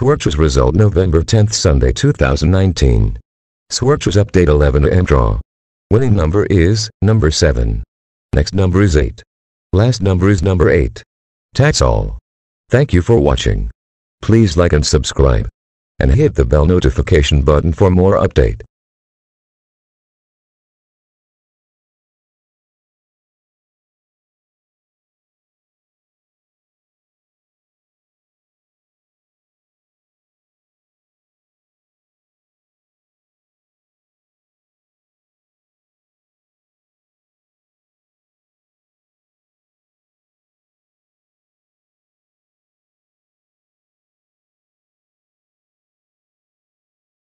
Swertres result November 10th Sunday 2019. Swertres update 11 am draw. Winning number is number 7. Next number is 8. Last number is number 8. That's all. Thank you for watching. Please like and subscribe. And hit the bell notification button for more update.